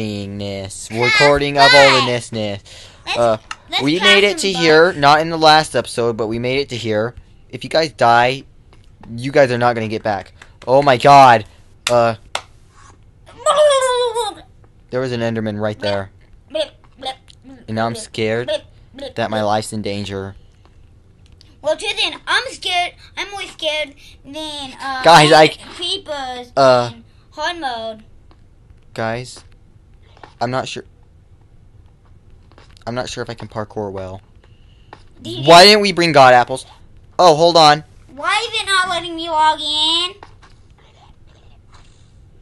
Recording of all the ness Uh, we made it to here, not in the last episode, but we made it to here. If you guys die, you guys are not gonna get back. Oh my god. Uh, there was an Enderman right there. And now I'm scared that my life's in danger. Well, Tristan, I'm scared. I'm more scared than uh, Guys, I- creepers Uh. in hard mode. Guys, I'm not sure. I'm not sure if I can parkour well. DJ, Why didn't we bring God apples? Oh, hold on. Why is it not letting me log in?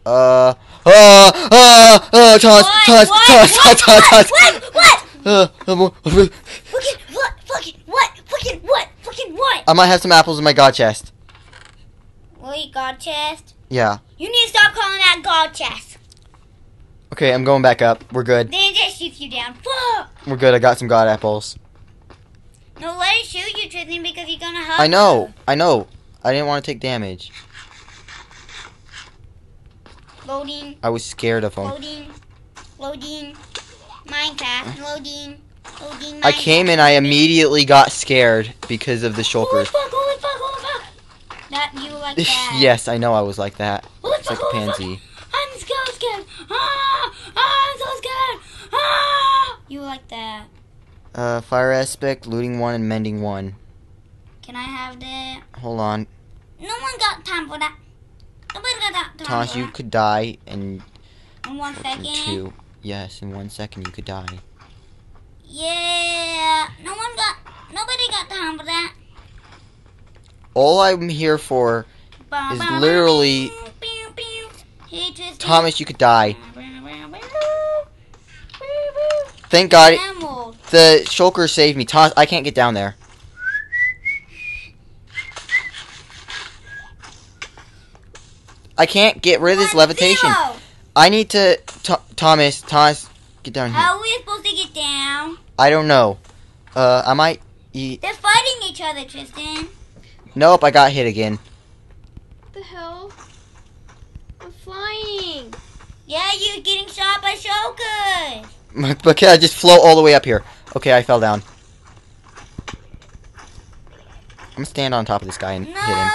Uh, uh, uh, uh, toss, What? toss, What? toss, What? toss, toss, What? What? Uh, um, Fucking what? Fucking what? Fucking what? Fucking what? I might have some apples in my God chest. Wait, God chest. Yeah. You need to stop calling that God chest. Okay, I'm going back up. We're good. Then it just shoots you down. Fuck. We're good. I got some God apples. No, let it shoot you, Tristan, because you're gonna hug. I know. you. I know. I didn't want to take damage. Loading. I was scared of them. Loading. Loading. Minecraft. Loading. Loading. I came and I immediately got scared because of the Holy shulkers. fuck! Holy fuck! Holy fuck! That you were like that. yes, I know I was like that. Holy fuck! like a holy pansy. I'm scared. Ah! ah! I'm so scared. Ah! You were like that. Uh, fire aspect, looting one, and mending one. Can I have that? Hold on. No one got time for that. Nobody got that time Tosh, you could die in In one second. two. Yes, in one second you could die. Yeah. No one got. Nobody got time for that. All I'm here for, Is literally- Thomas, you could die. Thank God. Emerald. the shulker saved me. Thomas, I can't get down there. I can't get rid of this One, levitation. zero. I need to. Th- Thomas, Thomas, get down here. How are we supposed to get down? I don't know. Uh, I might eat. They're fighting each other, Tristan. Nope, I got hit again. What the hell? I'm flying. Yeah, you're getting shot by shulkers. But can I just float all the way up here? Okay, I fell down. I'm gonna stand on top of this guy and hit him.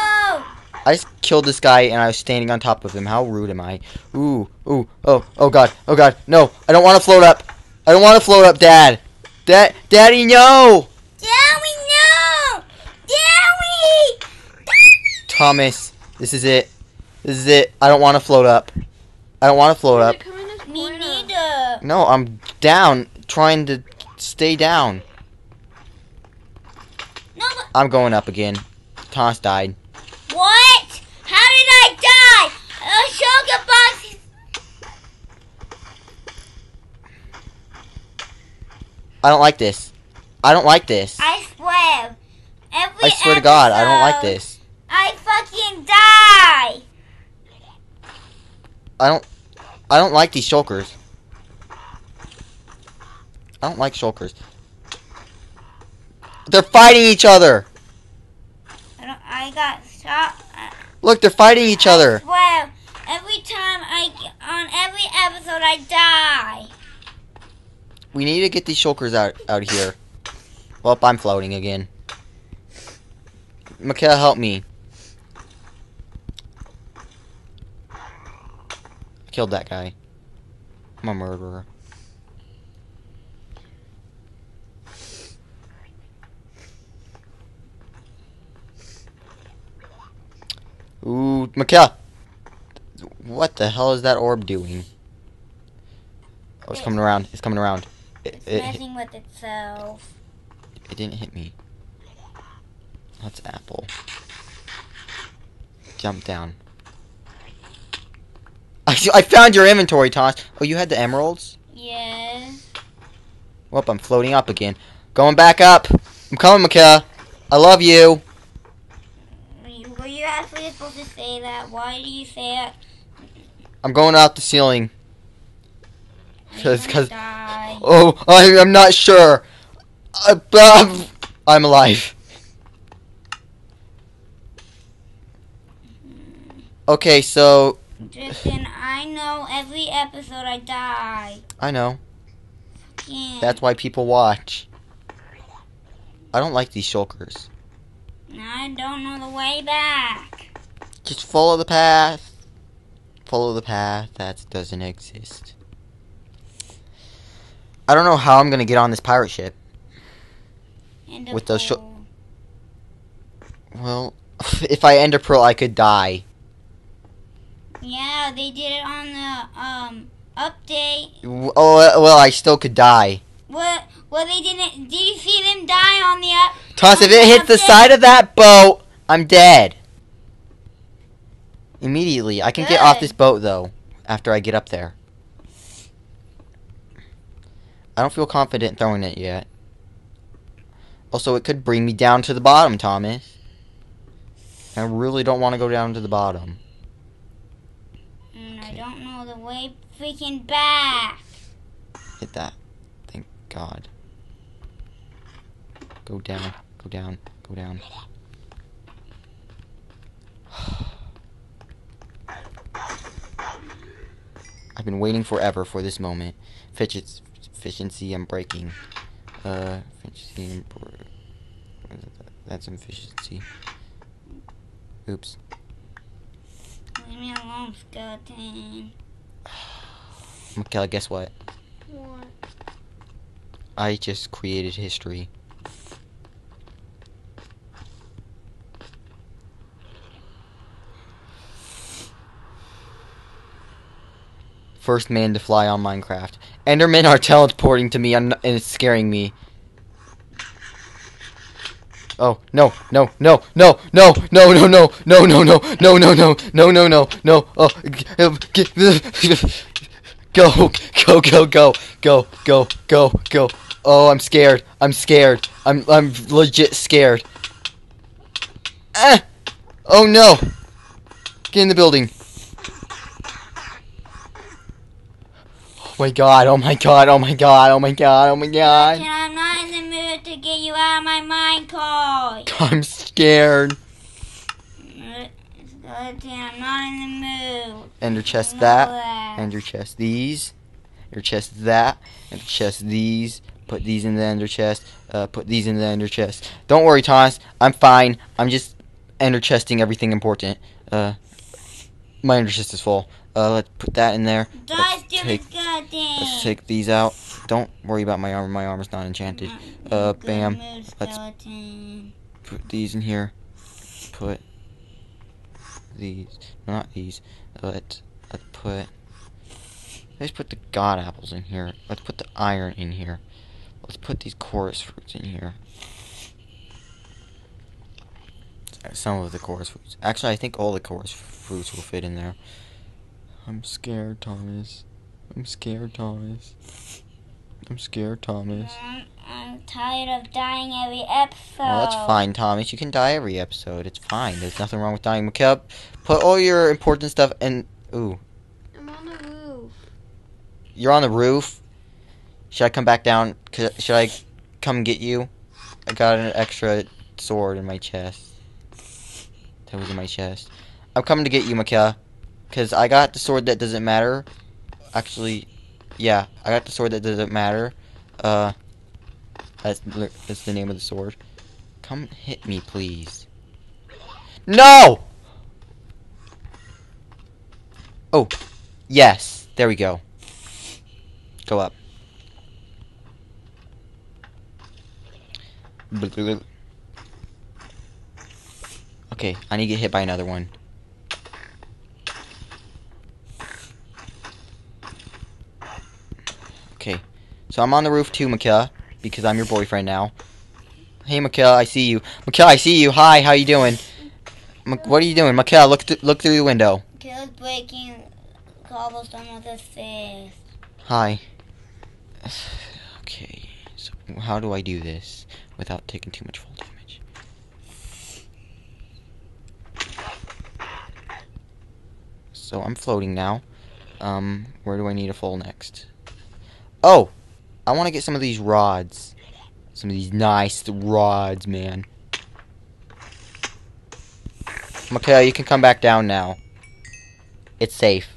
I just killed this guy and I was standing on top of him. How rude am I? Ooh, ooh, oh, oh god, oh god, no, I don't want to float up. I don't want to float up, Dad. Dad, Daddy, no! Dowie, no. Dowie. Thomas, this is it. This is it. I don't want to float up. I don't want to float up. Come in this Me corner. neither. No, I'm down, trying to stay down. No, I'm going up again. Toss died. what? How did I die? A shulker box. I don't like this. I don't like this. I swear. Every I swear to God, I don't like this. I fucking die. I don't. I don't like these shulkers. I don't like shulkers. They're fighting each other. I, don't, I got shot. Look, they're fighting each other. swear. Every time I on every episode I die. We need to get these shulkers out out here. Well, I'm floating again. Mikhail, help me. Killed that guy. I'm a murderer. Ooh, Mikhail. What the hell is that orb doing? Oh, it's coming around. It's coming around. It, It's it, messing with itself. it didn't hit me. That's apple. Jump down. I, I found your inventory, Thomas. Oh, you had the emeralds? Yes. Well, I'm floating up again. Going back up. I'm coming, Mikhail. I love you. Were you, were you actually supposed to say that? Why do you say it? I'm going out the ceiling. 'Cause- 'cause-? Oh, I, I'm not sure. I, I'm, I'm alive. Mm-hmm. Okay, so Tristan, I know every episode I die. I know. Yeah. That's why people watch. I don't like these shulkers. I don't know the way back. Just follow the path. Follow the path that doesn't exist. I don't know how I'm gonna get on this pirate ship. A With those shul- Well, if I ender pearl, I could die. Yeah, they did it on the um update. Oh well, I still could die. What? Well, they didn't. Did you see them die on the up? Toss, on if it hits the side of that boat, I'm dead. Immediately. I can get off this boat, though, after I get up there. I don't feel confident throwing it yet. Also, it could bring me down to the bottom, Thomas. I really don't want to go down to the bottom. And I don't know the way freaking back. Hit that. Thank God. Go down. Go down. Go down. I've been waiting forever for this moment. Fidget, efficiency and braking. Uh, efficiency and that's efficiency. Oops. Leave me alone, skeleton. Okay, guess what? What? I just created history. First man to fly on Minecraft. Endermen are teleporting to me and it's scaring me. Oh no no no no no no no no no no no no no no no no no no oh go go go go go go go go oh I'm scared I'm scared I'm I'm legit scared ah oh no get in the building oh my god oh my god oh my god oh my god oh my god I'm not in the mood to get you out of my mind card. I'm scared Skeleton, I'm not in the mood. ender chest Know that that. ender chest these, ender chest that, ender chest these, put these in the ender chest, uh, put these in the ender chest. Don't worry, Thomas, I'm fine. I'm just ender chesting everything important. Uh, my ender chest is full. Uh, let's put that in there. Let's take, let's take these out. Don't worry about my armor. My armor's not enchanted. Uh, bam. Let's- Put these in here. Put these. Not these. Let's, let's put. Let's put the god apples in here. Let's put the iron in here. Let's put these chorus fruits in here. Some of the chorus fruits. Actually, I think all the chorus fruits will fit in there. I'm scared, Thomas. I'm scared, Thomas. I'm scared, Thomas. I'm, I'm tired of dying every episode. Well, that's fine, Thomas. You can die every episode. It's fine. There's nothing wrong with dying. McKelp, put all your important stuff in. Ooh, I'm on the roof. you're on the roof. Should I come back down? Should I come get you? I got an extra sword in my chest. That was in my chest. I'm coming to get you, Micah. Because I got the sword that doesn't matter. Actually, yeah, I got the sword that doesn't matter. Uh, that's, that's the name of the sword. Come hit me, please. No! Oh, yes. There we go. Go up. Okay, I need to get hit by another one. Okay, so I'm on the roof too, Mikhail, because I'm your boyfriend now. Hey, Mikhail, I see you. Mikhail, I see you. Hi, how you doing? M- what are you doing, Mikhail? Look, th- look through the window. Kill's breaking cobblestone with his fist. Hi. Okay, so how do I do this without taking too much fall damage? So I'm floating now. Um, where do I need to fall next? Oh, I want to get some of these rods. Some of these nice rods, man. Okay, you can come back down now. It's safe.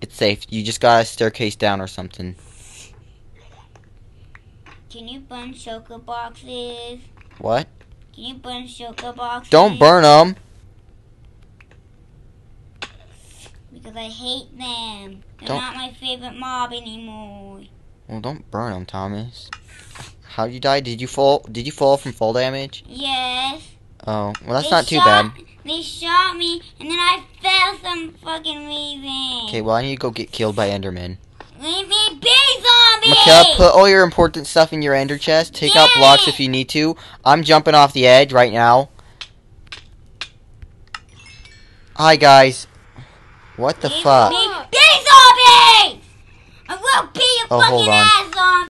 It's safe. You just got a staircase down or something. Burn shulker boxes? What? Can you burn shulker boxes? Don't burn them. Because I hate them. They're Don't- not my favorite mob anymore. Well, don't burn them, Thomas. How you die? Did you fall? Did you fall from fall damage? Yes. Oh, well, that's They not too shot- bad. They shot me, and then I fell some fucking reason. Okay, well, I need to go get killed by Enderman. Leave me be, zombie! Michaela, put all your important stuff in your ender chest. Take out blocks if you need to. I'm jumping off the edge right now. Hi, guys. What the fuck? me be, zombie! I will be your Oh, fucking ass, zombie!